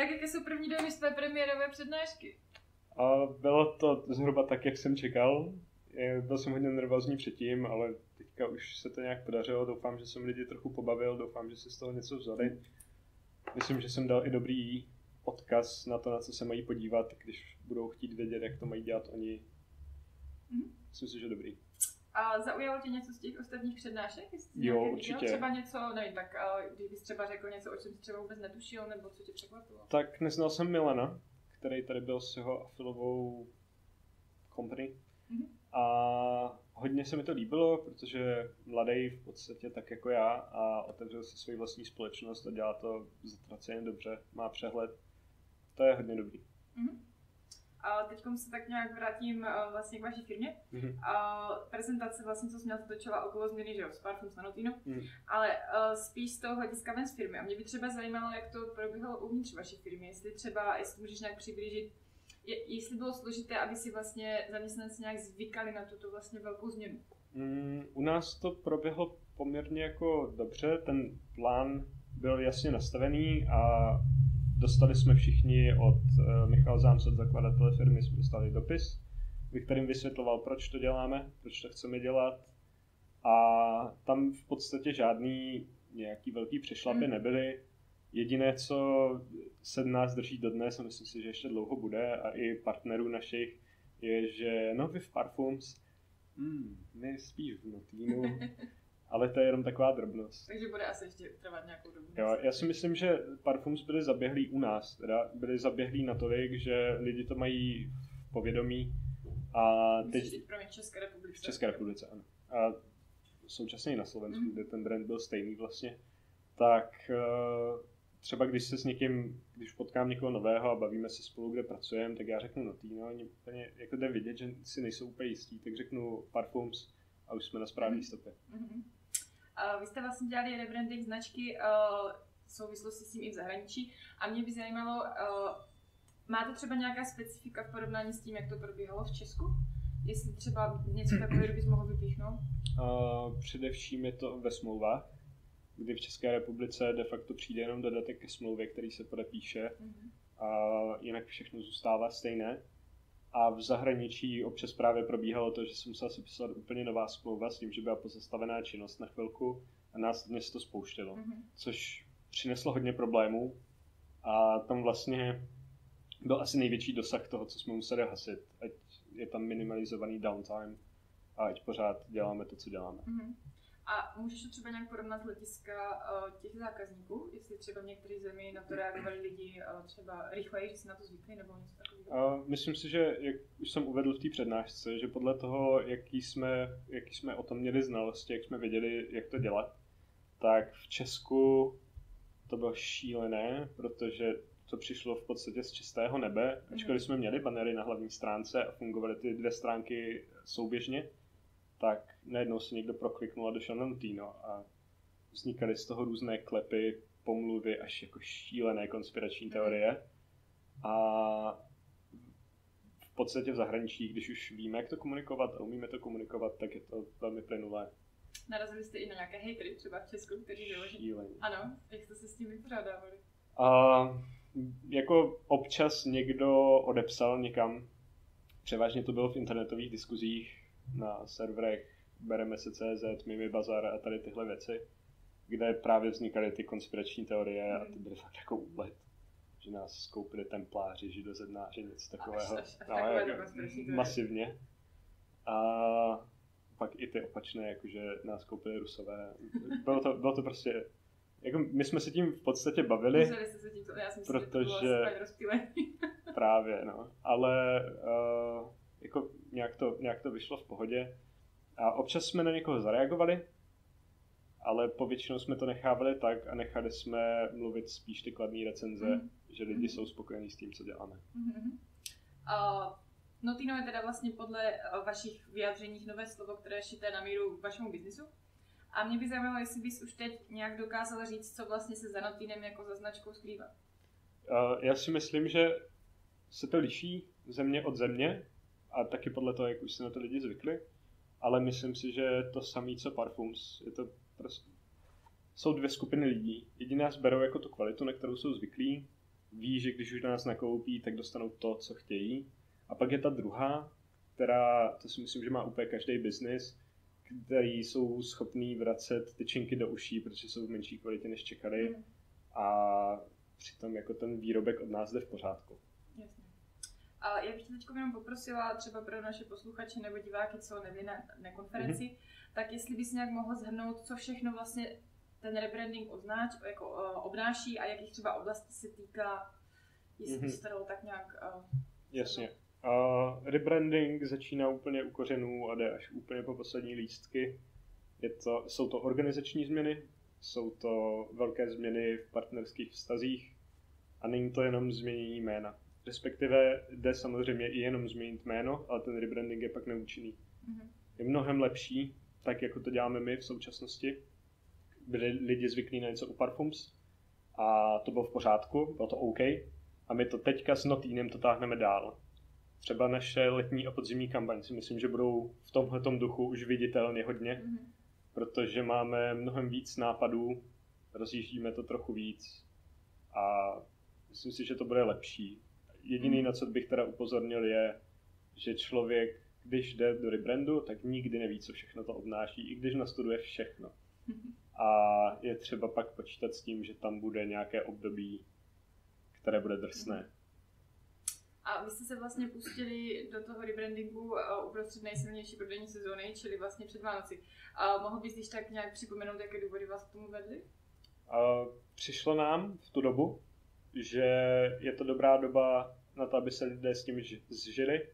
Tak jaké jsou první dojmy z tvé premiérové přednášky? A bylo to zhruba tak, jak jsem čekal. Byl jsem hodně nervózní předtím, ale teďka už se to nějak podařilo. Doufám, že jsem lidi trochu pobavil, doufám, že si z toho něco vzali. Myslím, že jsem dal i dobrý odkaz na to, na co se mají podívat, když budou chtít vědět, jak to mají dělat oni. Mm-hmm. Myslím si, že dobrý. A zaujalo tě něco z těch ostatních přednášek? Jestli jo, určitě. Viděl? Třeba něco, nevím, tak kdybys třeba řekl něco, o čem jsi třeba vůbec netušil, nebo co tě překvapilo? Tak neznal jsem Milana, který tady byl s jeho afilovou company. Mm-hmm. A hodně se mi to líbilo, protože mladý v podstatě tak jako já a otevřel si svoji vlastní společnost a dělá to zatraceně dobře, má přehled. To je hodně dobrý. Mm-hmm. A teď se tak nějak vrátím uh, vlastně k vaší firmě. Mm-hmm. Uh, prezentace vlastně, co jsem měla, točila okolo změny, že jo, Parfums na Notino, mm. ale uh, spíš z toho hlediska ven z firmy. A mě by třeba zajímalo, jak to probíhalo uvnitř vaší firmy, jestli třeba, jestli můžeš nějak přiblížit, je, jestli bylo složité, aby si vlastně zaměstnanci nějak zvykali na tuto vlastně velkou změnu. Mm, u nás to proběhlo poměrně jako dobře, ten plán byl jasně nastavený a dostali jsme všichni od uh, Michal Zámce, od zakladatele firmy, jsme dostali dopis, ve kterým vysvětloval, proč to děláme, proč to chceme dělat. A tam v podstatě žádný nějaký velký přešlapy mm. nebyly. Jediné, co se nás drží dodnes, a myslím si, že ještě dlouho bude, a i partnerů našich, je, že no vy v Parfums, hmm, my spíš v Notínu, ale to je jenom taková drobnost. Takže bude asi ještě trvat nějakou dobu. Jo, já si myslím, že Parfums byly zaběhlí u nás, teda byly zaběhlí natolik, že lidi to mají v povědomí a teď... Myslíš, pro mě v České republice? V České republice, ano. A současně i na Slovensku, mm. kde ten brand byl stejný vlastně, tak uh, třeba když se s někým, když potkám někoho nového a bavíme se spolu, kde pracujeme, tak já řeknu no no, oni úplně jako jde vidět, že si nejsou úplně jistí, tak řeknu Parfums a už jsme na správné mm. stopě. Mm-hmm. Vy jste vlastně dělali rebranding značky uh, v souvislosti s tím i v zahraničí a mě by zajímalo, uh, máte třeba nějaká specifika v porovnání s tím, jak to probíhalo v Česku? Jestli třeba něco takového bys mohl vypíchnout? Uh, především je to ve smlouvách, kdy v České republice de facto přijde jenom dodatek ke smlouvě, který se podepíše mm-hmm. a jinak všechno zůstává stejné. A v zahraničí občas právě probíhalo to, že jsem musel si psat úplně nová smlouva s tím, že byla pozastavená činnost na chvilku a následně se to spouštělo, mm-hmm. což přineslo hodně problémů a tam vlastně byl asi největší dosah toho, co jsme museli hasit, ať je tam minimalizovaný downtime a ať pořád děláme to, co děláme. Mm-hmm. A můžeš to třeba nějak porovnat hlediska uh, těch zákazníků, jestli třeba v některých zemí na to reagovali lidi uh, třeba rychleji, že si na to zvykli nebo něco takového? Uh, myslím si, že jak už jsem uvedl v té přednášce, že podle toho, jaký jsme, jaký jsme o tom měli znalosti, jak jsme věděli, jak to dělat, tak v Česku to bylo šílené, protože to přišlo v podstatě z čistého nebe. Mhm. Ačkoliv jsme měli banery na hlavní stránce a fungovaly ty dvě stránky souběžně, tak najednou se někdo prokliknul a došel na Nutino a vznikaly z toho různé klepy, pomluvy až jako šílené konspirační mhm. teorie. A v podstatě v zahraničí, když už víme, jak to komunikovat a umíme to komunikovat, tak je to velmi plynulé. Narazili jste i na nějaké hejtry třeba v Česku, kteří vyložili? Ano, jak jste se s tím vypořádávali? A jako občas někdo odepsal někam, převážně to bylo v internetových diskuzích, na serverech bereme se CZ, Mimi Bazar a tady tyhle věci, kde právě vznikaly ty konspirační teorie a ty byly fakt jako úlet že nás skoupili templáři, židozednáři, něco takového. Až, až, až no, jako, masivně. A pak i ty opačné, jakože nás koupili rusové. Bylo to, bylo to prostě, jako my jsme se tím v podstatě bavili. se tím, já myslím, protože, že to bylo právě, no. Ale uh, jako nějak to, nějak to vyšlo v pohodě. A občas jsme na někoho zareagovali, ale povětšinou jsme to nechávali tak a nechali jsme mluvit spíš ty kladné recenze, mm. že lidi mm. jsou spokojení s tím, co děláme. Mm-hmm. Uh, Notino je teda vlastně podle vašich vyjádření nové slovo, které šité na míru vašemu biznisu. A mě by zajímalo, jestli bys už teď nějak dokázal říct, co vlastně se za Notinem jako za značkou skrývá. Uh, já si myslím, že se to liší země od země a taky podle toho, jak už se na to lidi zvykli. Ale myslím si, že to samé, co Parfums, je to prostě... Jsou dvě skupiny lidí. Jediné nás berou jako tu kvalitu, na kterou jsou zvyklí ví, že když už nás nakoupí, tak dostanou to, co chtějí. A pak je ta druhá, která, to si myslím, že má úplně každý biznis, který jsou schopní vracet tyčinky do uší, protože jsou v menší kvalitě, než čekali. Mm. A přitom jako ten výrobek od nás jde v pořádku. Jasně. A já bych tě teď jenom poprosila třeba pro naše posluchače nebo diváky, co neví na, na konferenci, mm-hmm. tak jestli bys nějak mohl zhrnout, co všechno vlastně ten rebranding oznáč, jako, uh, obnáší a jakých třeba oblastí se týká, jestli mm-hmm. bys to dalo tak nějak... Uh, Jasně. Uh, rebranding začíná úplně u kořenů a jde až úplně po poslední lístky. Je to, jsou to organizační změny, jsou to velké změny v partnerských vztazích a není to jenom změnění jména. Respektive jde samozřejmě i jenom změnit jméno, ale ten rebranding je pak neúčinný. Mm-hmm. Je mnohem lepší, tak jako to děláme my v současnosti. Byli lidi zvyklí na něco u Parfums a to bylo v pořádku, bylo to OK. A my to teďka s Notínem to táhneme dál. Třeba naše letní a podzimní kampaň si myslím, že budou v tomhle duchu už viditelně hodně, mm-hmm. protože máme mnohem víc nápadů, rozjíždíme to trochu víc a myslím si, že to bude lepší. Jediný, mm. na co bych teda upozornil, je, že člověk, když jde do rebrandu, tak nikdy neví, co všechno to obnáší, i když nastuduje všechno. A je třeba pak počítat s tím, že tam bude nějaké období, které bude drsné. A vy jste se vlastně pustili do toho rebrandingu uh, uprostřed nejsilnější prodejní sezóny, čili vlastně před Vánoci. A mohl bys když tak nějak připomenout, jaké důvody vás k tomu vedly? Uh, přišlo nám v tu dobu, že je to dobrá doba na to, aby se lidé s tím zžili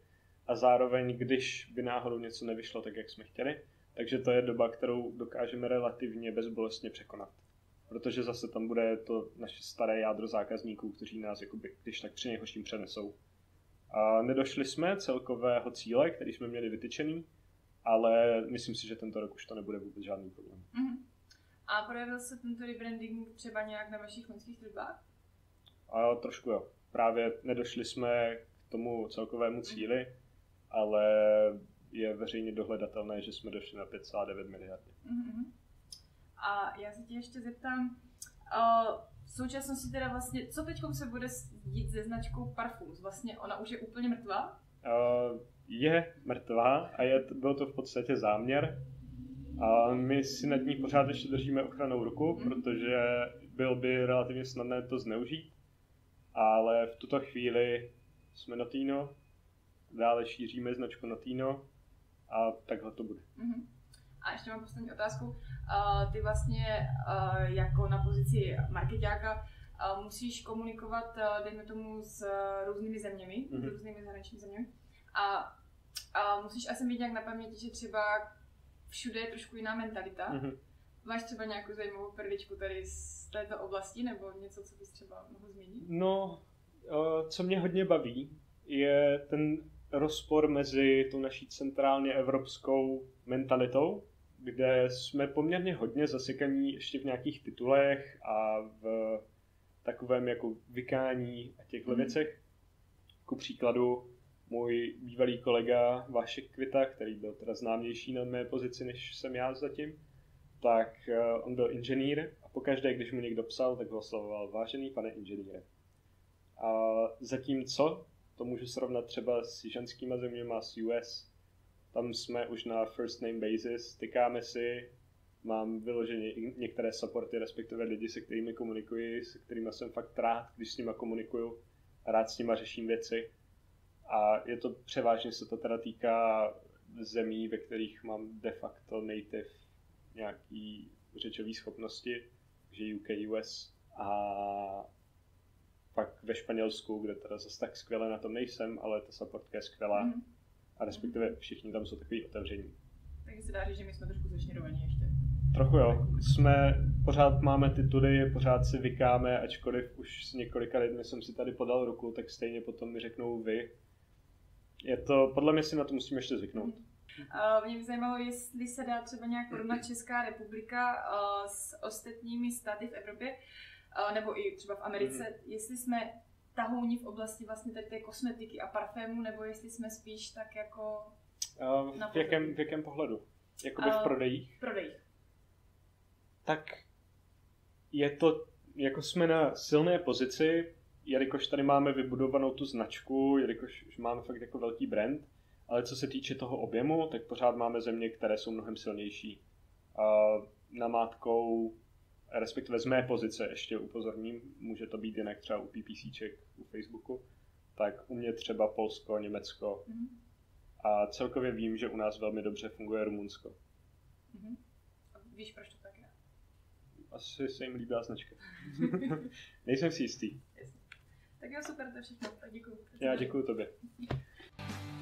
a zároveň, když by náhodou něco nevyšlo tak, jak jsme chtěli, takže to je doba, kterou dokážeme relativně bezbolestně překonat. Protože zase tam bude to naše staré jádro zákazníků, kteří nás jakoby, když tak při nejhorším přenesou. A nedošli jsme celkového cíle, který jsme měli vytyčený, ale myslím si, že tento rok už to nebude vůbec žádný problém. Mm-hmm. A projevil se tento rebranding třeba nějak na vašich loňských tržbách? A trošku jo. Právě nedošli jsme k tomu celkovému cíli, mm-hmm. ale je veřejně dohledatelné, že jsme došli na 5,9 miliardy. Mm-hmm. A já se tě ještě zeptám, uh, v současnosti teda vlastně, co teď se bude dít se značkou Parfums? Vlastně ona už je úplně mrtvá? Uh, je mrtvá a je, byl to v podstatě záměr. A my si nad ní pořád ještě držíme ochranou ruku, mm. protože byl by relativně snadné to zneužít. Ale v tuto chvíli jsme Notino, dále šíříme značku Notino a takhle to bude. Mm-hmm. A ještě mám poslední otázku. Uh, ty vlastně uh, jako na pozici marketáka uh, musíš komunikovat, uh, dejme tomu, s uh, různými zeměmi, s mhm. různými zahraničními zeměmi. A, a musíš asi mít nějak na paměti, že třeba všude je trošku jiná mentalita. Mm-hmm. Máš třeba nějakou zajímavou perličku tady z této oblasti, nebo něco, co bys třeba mohl změnit? No, uh, co mě hodně baví, je ten rozpor mezi tou naší centrálně evropskou mentalitou, kde jsme poměrně hodně zasekaní ještě v nějakých titulech a v takovém jako vykání a těchto mm. věcech. Ku příkladu můj bývalý kolega Vašek Kvita, který byl teda známější na mé pozici, než jsem já zatím, tak uh, on byl inženýr a pokaždé, když mu někdo psal, tak ho oslovoval vážený pane inženýre. A zatímco to můžu srovnat třeba s ženskýma zeměma z US, tam jsme už na first name basis, tykáme si, mám vyloženě některé supporty, respektive lidi, se kterými komunikuji, se kterými jsem fakt rád, když s nimi komunikuju, rád s nimi řeším věci. A je to převážně se to teda týká zemí, ve kterých mám de facto native nějaký řečové schopnosti, že UK, US a pak ve Španělsku, kde teda zase tak skvěle na tom nejsem, ale ta supportka je skvělá. Mm. A respektive všichni tam jsou takový otevření. Takže se dá říct, že my jsme trošku zešněrovaní ještě. Trochu jo. Jsme, pořád máme tituly, pořád si vykáme, ačkoliv už s několika lidmi jsem si tady podal ruku, tak stejně potom mi řeknou vy. Je to, podle mě si na to musíme ještě zvyknout. Uh, mě by zajímalo, jestli se dá třeba nějak porovnat Česká republika uh, s ostatními státy v Evropě, uh, nebo i třeba v Americe, mm. jestli jsme tahouni v oblasti vlastně tady té kosmetiky a parfému, nebo jestli jsme spíš tak jako... Uh, v, jakém, v jakém pohledu? Jakoby uh, v prodejích? V prodejích. Tak je to, jako jsme na silné pozici, jelikož tady máme vybudovanou tu značku, jelikož máme fakt jako velký brand, ale co se týče toho objemu, tak pořád máme země, které jsou mnohem silnější. A namátkou, respektive z mé pozice ještě upozorním, může to být jinak třeba u PPCček, u Facebooku, tak u mě třeba Polsko, Německo. Mm-hmm. A celkově vím, že u nás velmi dobře funguje Rumunsko. Mm-hmm. A víš, proč to tak je? Asi se jim líbila značka. Nejsem si jistý. Tak jo, super, to je všechno. Tak děkuji. Já děkuji tobě.